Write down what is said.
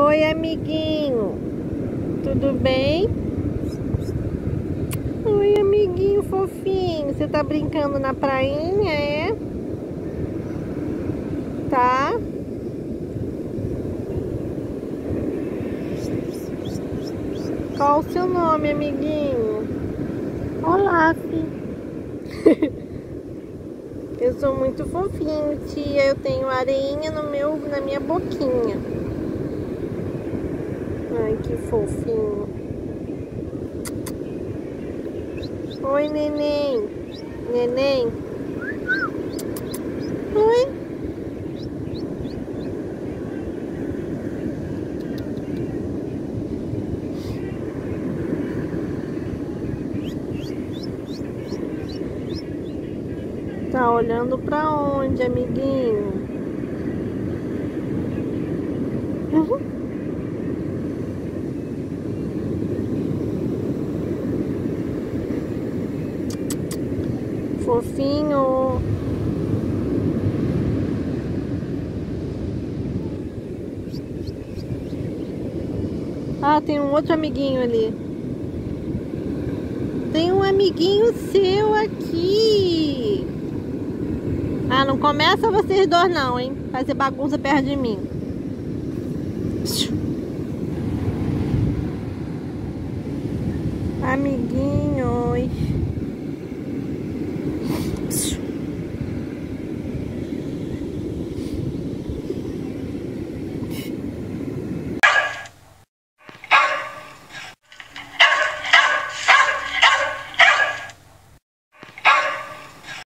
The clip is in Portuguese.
Oi, amiguinho. Tudo bem? Oi, amiguinho fofinho. Você tá brincando na prainha, é? Tá? Qual o seu nome, amiguinho? Olá, filho. Eu sou muito fofinho, tia. Eu tenho areinha no meu, na minha boquinha. Ai, que fofinho. Oi, neném. Neném. Oi. Tá olhando pra onde, amiguinho? Uhum. Fofinho. Ah, tem um outro amiguinho ali. Tem um amiguinho seu aqui. Ah, não começa vocês dois não, hein? Fazer bagunça perto de mim. Amiguinhos. Oops.